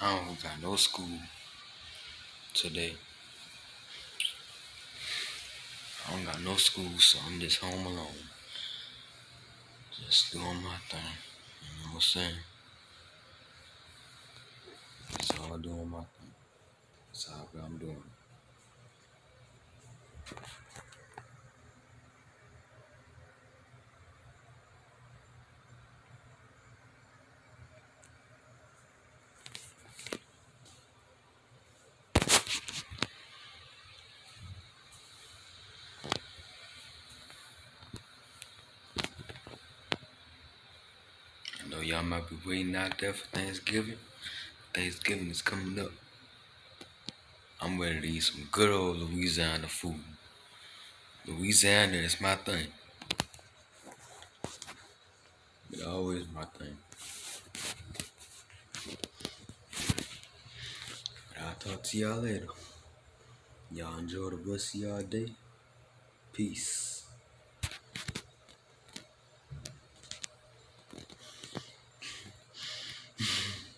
I don't got no school today. I don't got no school, so I'm just home alone. Just doing my thing. You know what I'm saying? Just all doing my thing. That's all I'm doing. I know y'all might be waiting out there for Thanksgiving. Thanksgiving is coming up. I'm ready to eat some good old Louisiana food. Louisiana is my thing. It always my thing. But I'll talk to y'all later. Y'all enjoy the rest of y'all day. Peace.